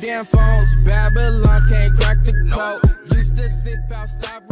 damn phones. Babylons can't crack the code. Used to sip out, stop.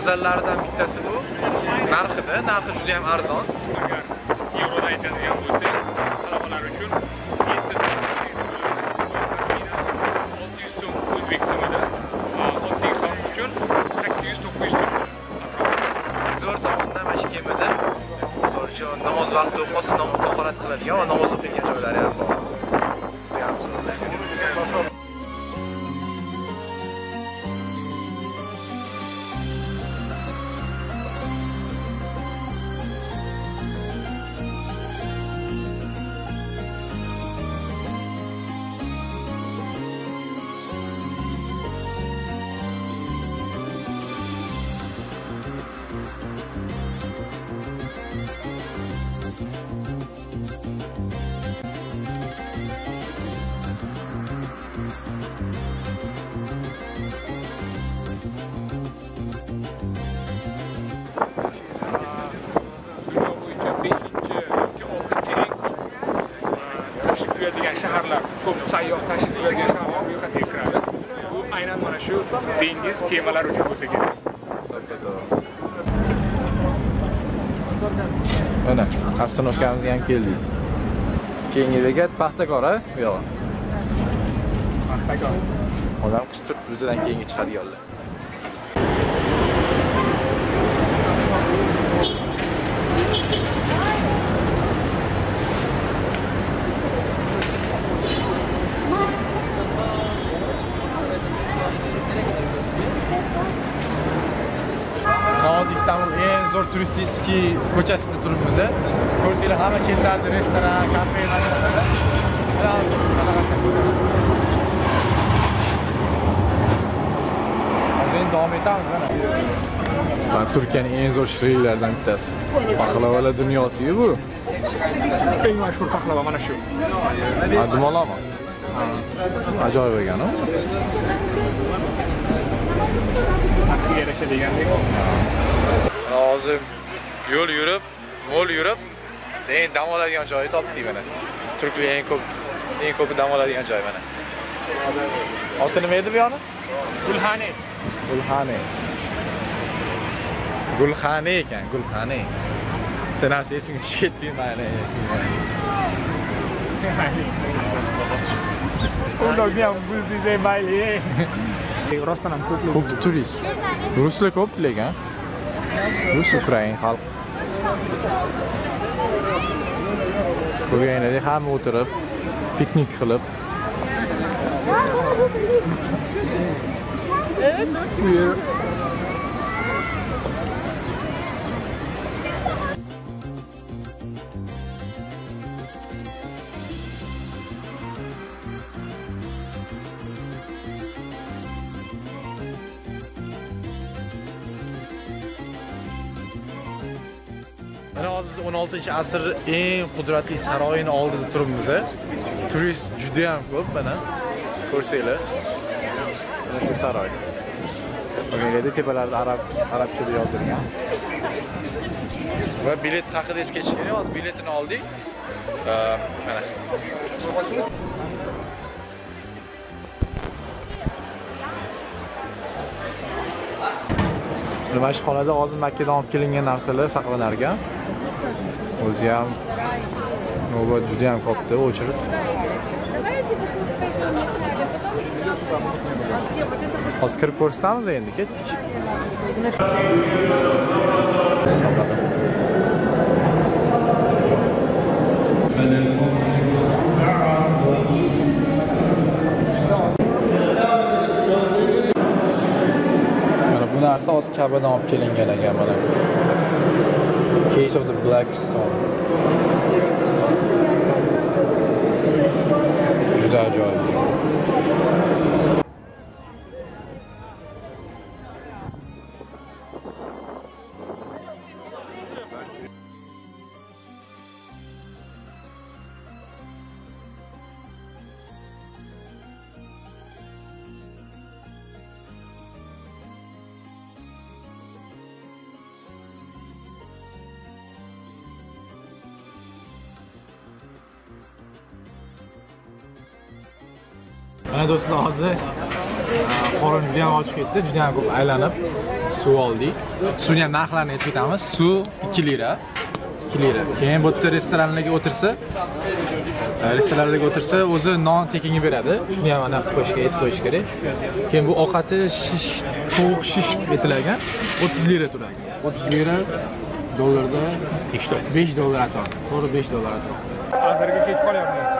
Afzallaridan bittasi bu. Narxida narxi juda ham arzon. Agar yevroda aytadigan bo'lsak talabalar uchun olti yuz so'm o'zbek so'mida oddiy xalq uchun sakkiz yuz to'qqiz yuz so'm. Zo'r tomonda mana shu kemada misol uchun namoz vaqti bo'lib qolsa namoz tahorat qiladigan va namoz o'qiydigan joylari ham bor ko'p sayyoh tashrif buyuradigan shaharlar ro'yxatiga kiradi bu aynan mana shu dengiz kemalar uchun bo'lsa kerak. Mana ostanovkamizga ham keldik keyingi bekat paxtakor a bu yog'i Paxtakor. odam kutib bizdan keyingi chiqadiganlar hozir istanbul eng zo'r turistik ko'chasida turibmiz ko'rsanglar hamma chetlarida restoran kafe hozir endi davom etamiz mana. Mana turkiyaning eng zo'r shirinlaridan bittasi. Baklavalar dunyosiyu bu? Eng mashhur paxlava mana shu. Ha, dumalama ajoyib ekan u narxiga yarasha degandek hozir yo'l yurib mo'l yurib eng dam oladigan joyi topdik mana. Turklar eng ko'p eng ko'p dam oladigan joy mana. Oti nima edi bu yog'ni gulxane gulxane gulxane ekan gulxane bitta narsa esimga tushib ketdi mana. Undagi ham mayli rostdan ham ko'p ko'p turist. Ruslar ko'p lekin Rus Oekraïne gaat. gaan ham op. piknik qilib. Evet. Mana hozir biz 16 asr eng qudratli saroyini oldida turibmiz e? turist juda ham ko'p mana. Ko'rsanglar. Mana shu saroy. Deydi tepalarida arab arabchada yozilgan. Va bilet haqida aytib ketish kerak hozir biletini oldik. Mana mana. Shu xonada hozir makkadan olib kelingan narsalar saqlanar ekan o'zi ham navbat juda ham katta очередь hozir kirib ko'rsatamiz endi ketdik. Mana bu narsa hozir kabadan olib kelingan ekan mana. Case of the black stone juda ajoyib mana do'stlar hozir qorin juda ham ochib ketdi juda ham ko'p aylanib suv oldik suvni ham narxlarini aytib ketamiz. Suv 2 lira 2 lira. Keyin bu yerda restoranlarga o'tirsa e, restoranlarga o'tirsa o'zi non tekinga beradi. Shuni ham anaqa qilib qo'yish kerak aytib qo'yish kerak. Keyin bu ovqati shish tovuq shish etilgan 30 lira turadi. 30 lira dollarda 5 dollar. atrofi to'g'ri 5 dollar atrofi asrga kech qolyapman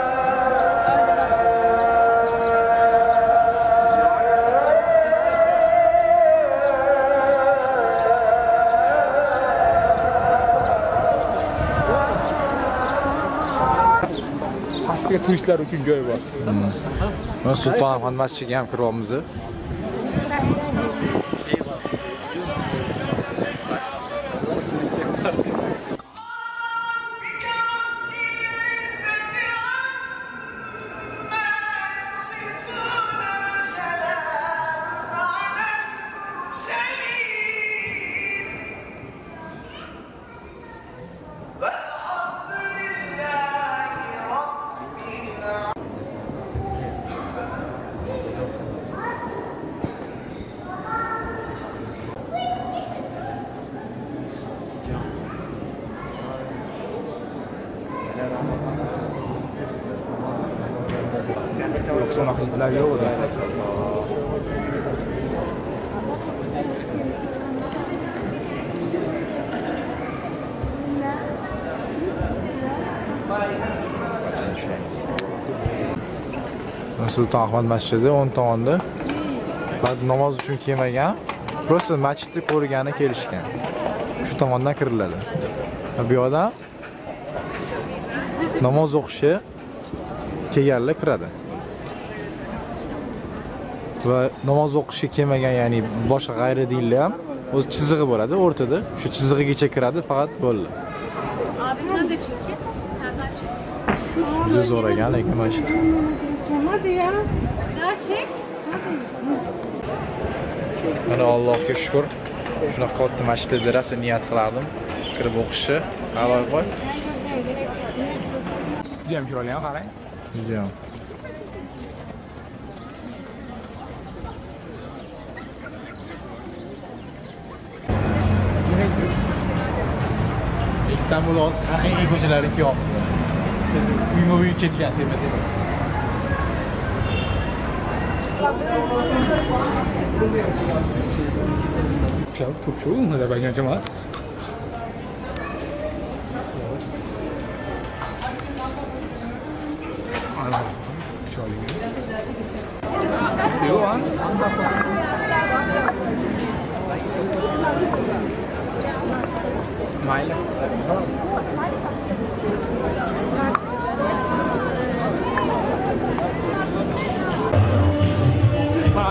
turistlar uchun joy bor Mana Sulton Ahmad masjidiga ham kiryapmiz. La unaqa. Sulton Ahmad masjidi o'ng tomonda. Ba'zi namoz uchun kelmagan, просто masjidni ko'rgani kelishgan. Shu tomondan kiriladi. Va Bu yoqdan namoz o'qishi kelganlar kiradi. Va namoz o'qishga kelmagan, ya'ni boshqa g'ayri dinlar ham o'z chizig'i bo'ladi o'rtada. Shu chizig'igacha kiradi, faqat bo'ldi. Juda zo'r ekan lekin masjid. Mana Allohga shukr. Shunaqa katta masjidda rosa niyat qilardim kirib o'qishni. A'lo qo'y. judayam chiroyli qarang Juda İstanbul olsun. Haqiqiy ko'chalarniki yopdi. Uyma uy ketgan tepa tepa. Ciao, ciao, ciao, una bagna chiamata. Allora, ciao. Io anche.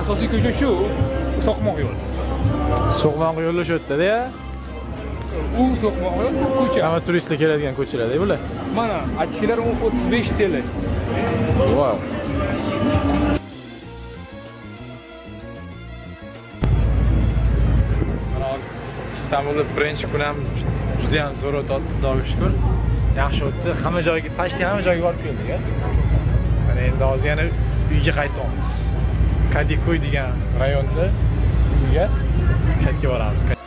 Asosiy ko'cha shu, So'qmoq yo'l. So'qmoq yo'li shu yerda-da. U So'qmoq yo'l, bu ko'cha. Hamma turistlar keladigan ko'chalar-da bular. Mana, aytishilar 35 TL. Wow. Istanbulda birinchi kun ham juda ham zo'r o'tdi, Xudoga shukr. Yaxshi o'tdi. Hamma joyga, почти hamma joyga borib keldik. Mana endi hozir yana uyga qaytyapmiz. Kadikoy degan rayonda uyga chatga boramiz.